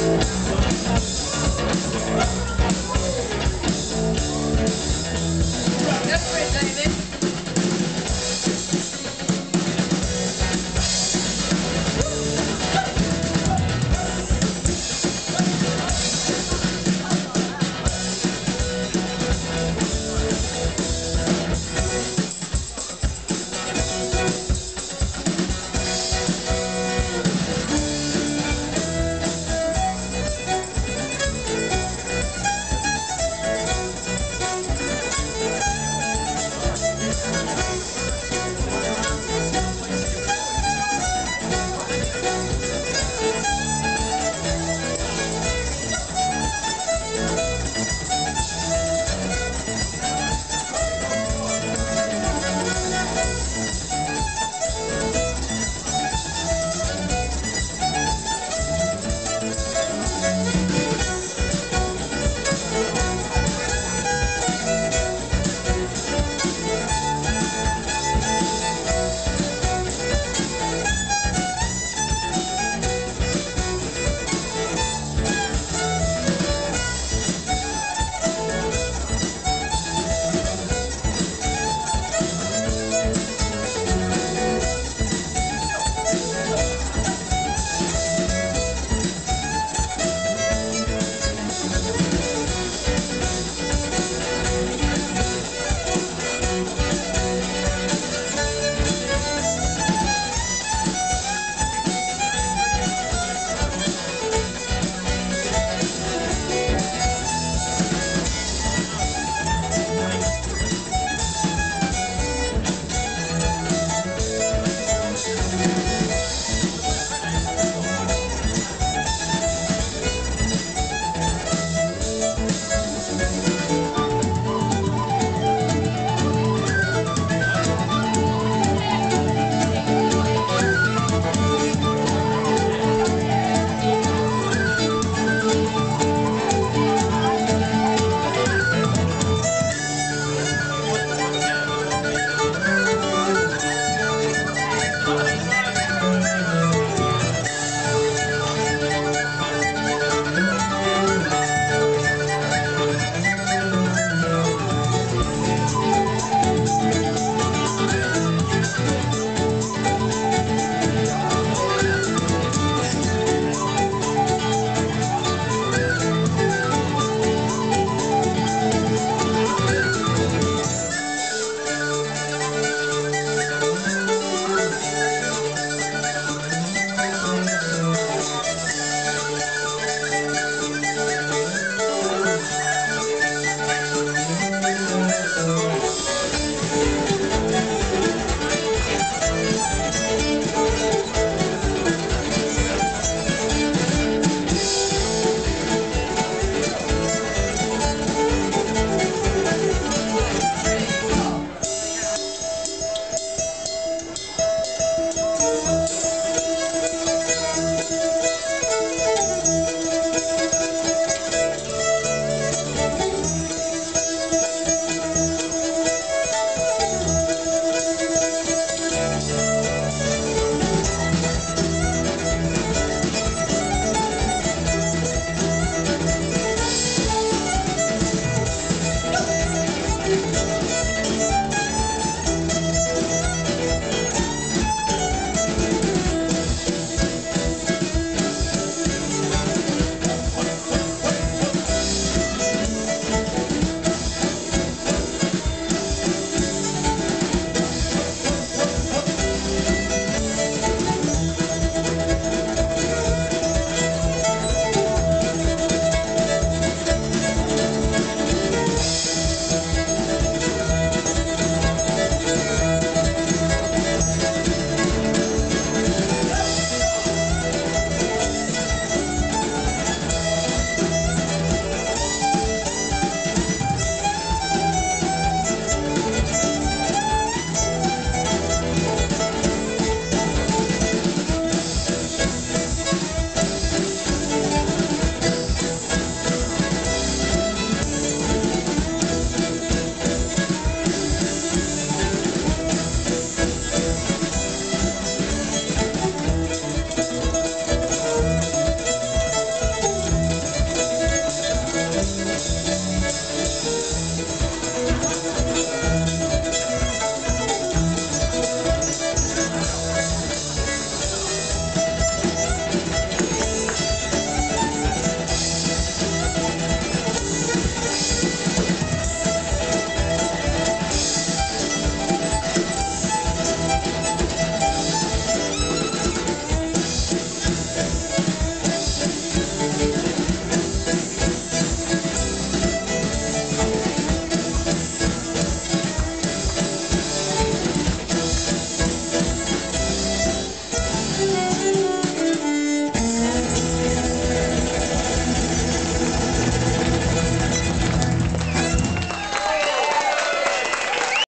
Thank